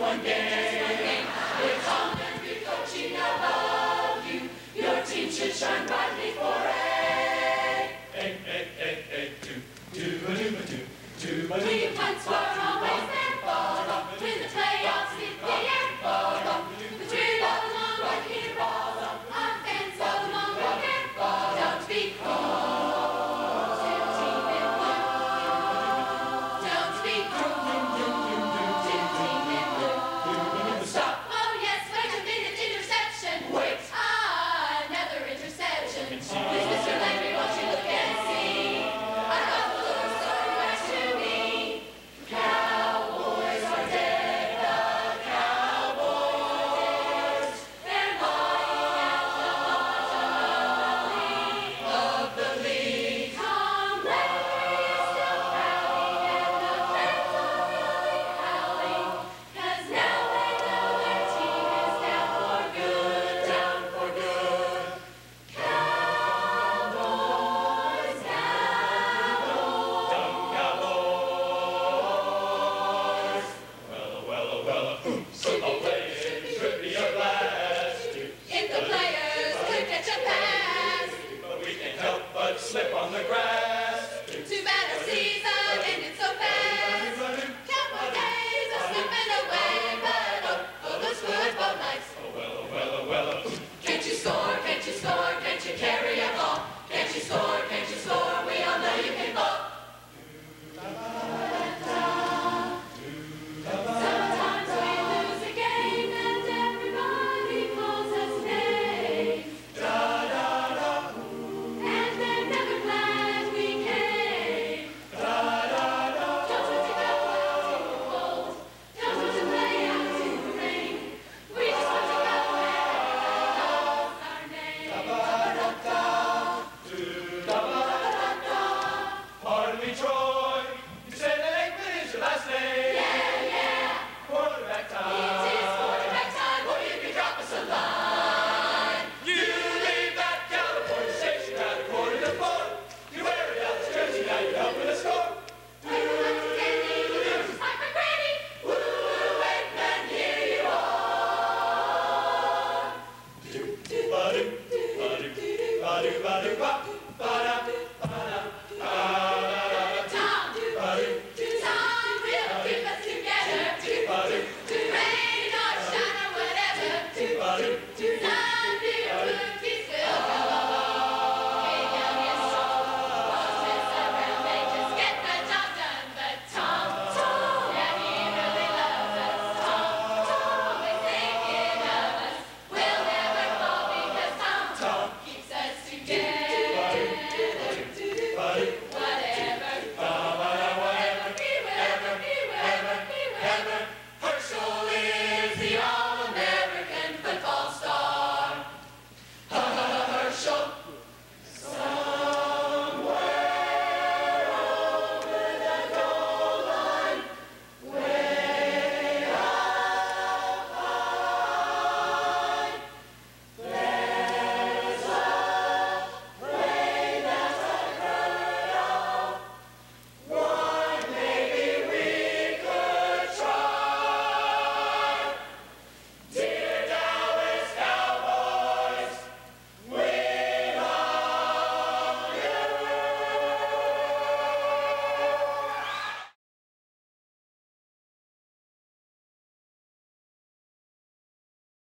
one day. It's all and because coaching above you. Your team should shine bright.